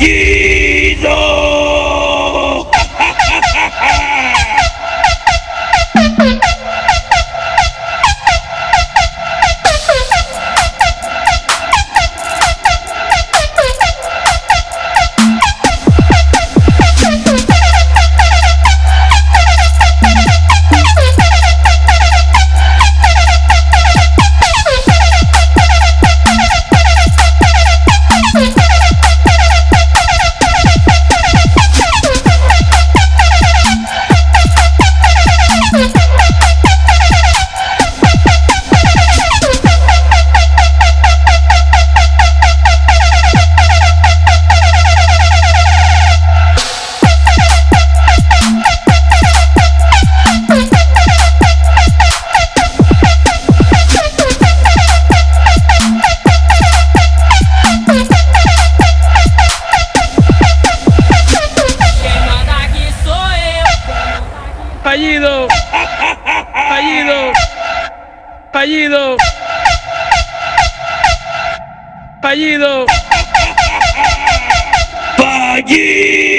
fallido. Fallido. Fallido. Fallido. Fallido. Fallido.